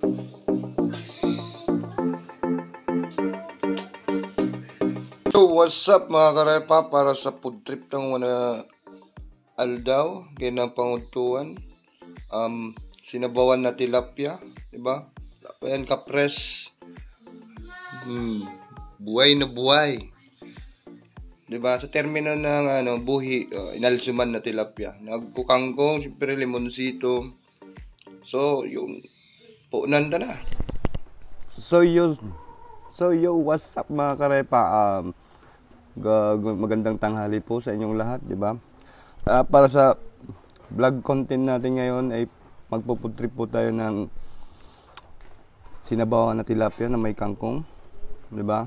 So, what's up mga karepa para sa food trip ng wana aldaw, ganang pangutuan. Um, sinabawan na tilapia, di ba? Tapayan ka press. Hmm, buhay na buhay. Di ba? Sa termino ng ano, buhi, uh, inalsuman na tilapia. Nagkukangkong, siyempre limonsito. So, yung puunan ta na. So yo, so yo, what's up mga karepa? Um, magandang tanghali po sa inyong lahat, di ba? Ah, para sa vlog content natin ngayon ay magpuputrip po tayo ng sinabawan na tilapia na may kangkong, di ba?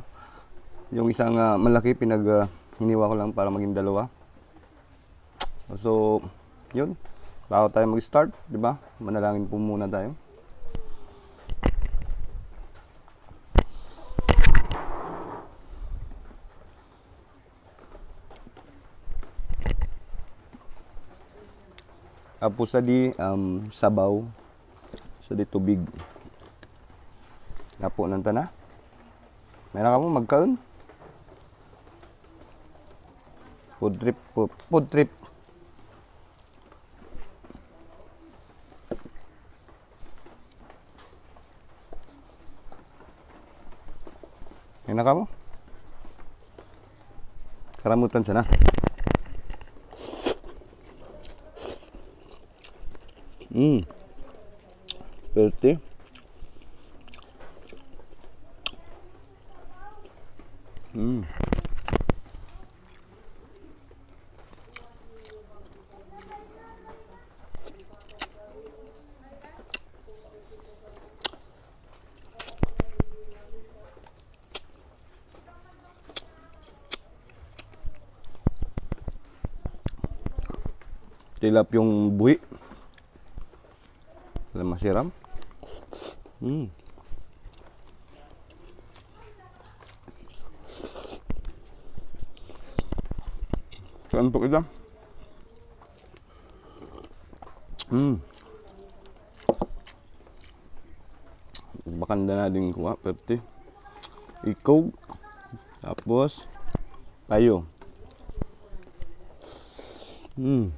Yung isang ah, malaki pinag ah, hiniwa ko lang para maging dalawa. So, yun. Bago tayo mag-start, di ba? Manalangin po muna tayo. Apo sa di um, sabaw sa di tubig. Apo nang tana. Meron ka mo magkaon? Food trip, food, food trip. Meron ka mo? Karamutan sana. Hmm. Healthy. Hmm. Tilap yung buhi. Alam masiram. Hmm. Saan po kita? Hmm. Bakanda na din kuha, perte. Ikaw. Tapos, tayo. Hmm.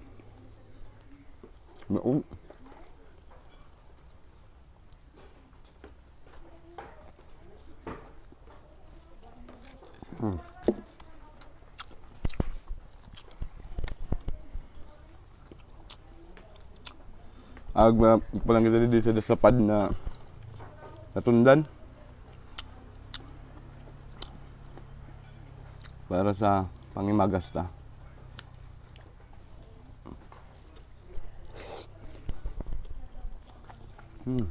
Oh. Ag uh, palang kita dito sa pad na natundan. Para sa pangimagas ta. Hmm.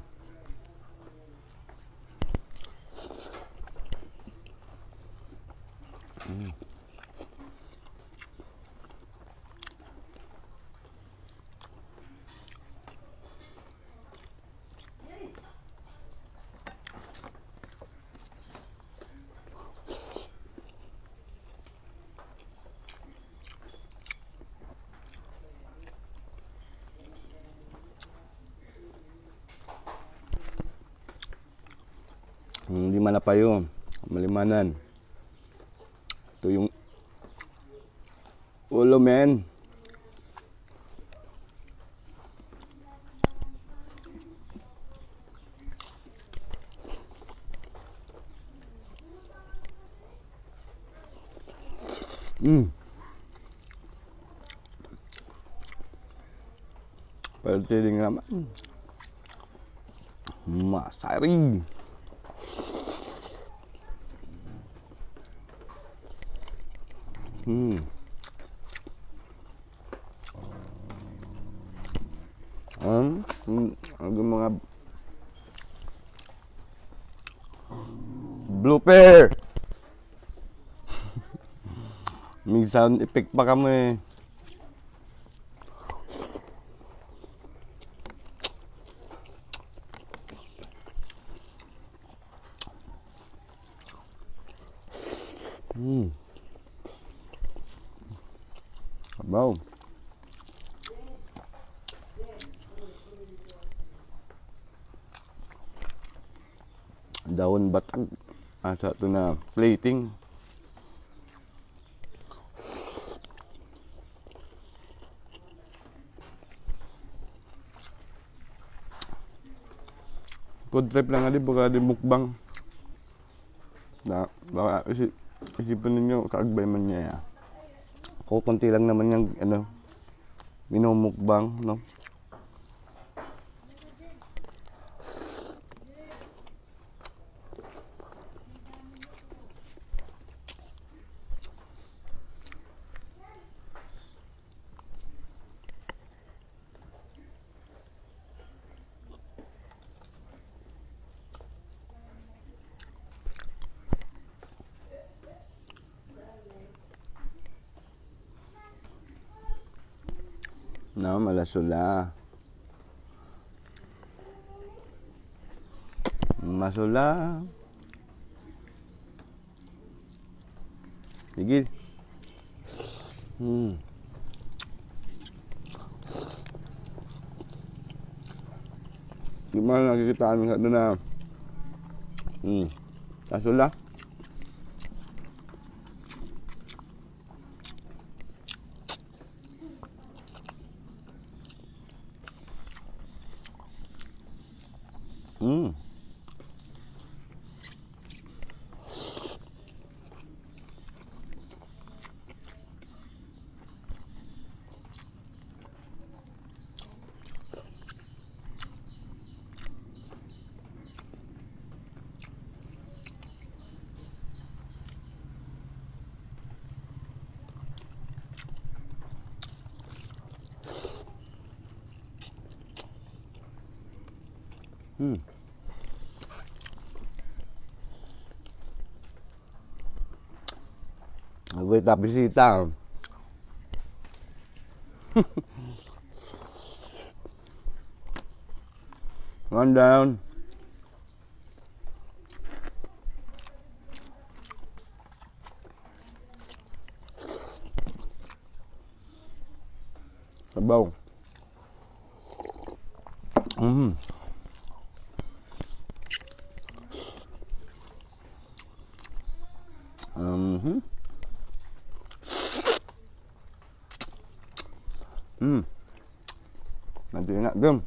Hindi man na. Malimanan. Ito yung ulo, men. Mm. Pwede din naman. Masaring. Hmm. Um, ang mga blooper. May sound effect pa kami. Hmm. Abaw. Daon batag. Asa to na plating. Food trip lang ali baka di mukbang. Na baka isip, isipin ninyo kaagbay man niya. Ya. Ako konti lang naman yung ano minumukbang, no? No, malasula. Masula. Sige. Hmm. Gimana nakikita namin sa na Hmm. Masula. Hmm. Hmm. Agoy tapisita. One down. Sabaw. Mm. 음 나중에 나름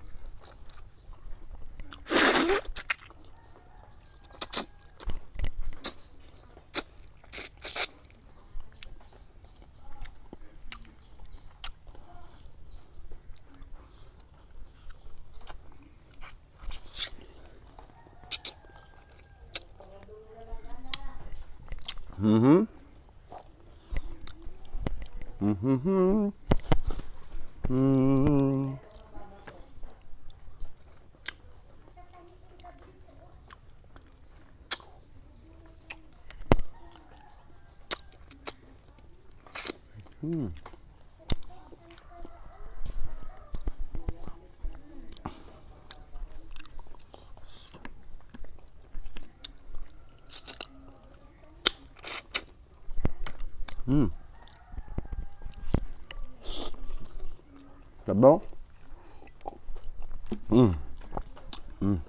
Mm-hmm. Mm-hmm. Mhm. Hmm. Hmm. Hmm. Sabaw. Hmm. Hmm.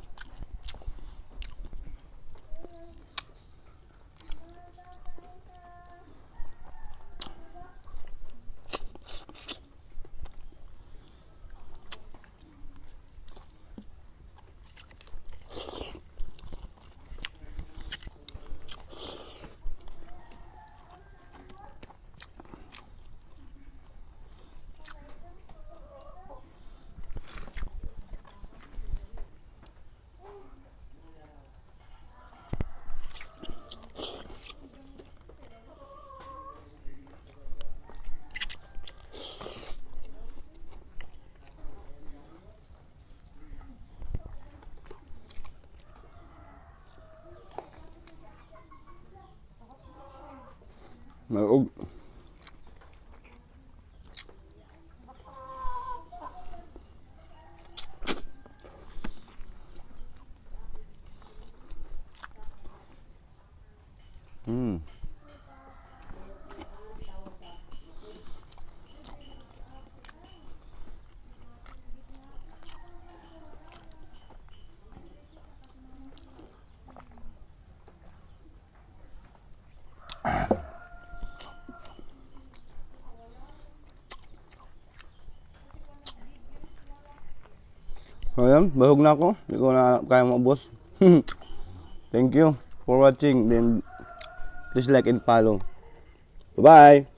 Maug. Hmm. So, yan, bahog na ako. Hindi ko na kaya maubos. Thank you for watching. Then, please like and follow. Bye-bye!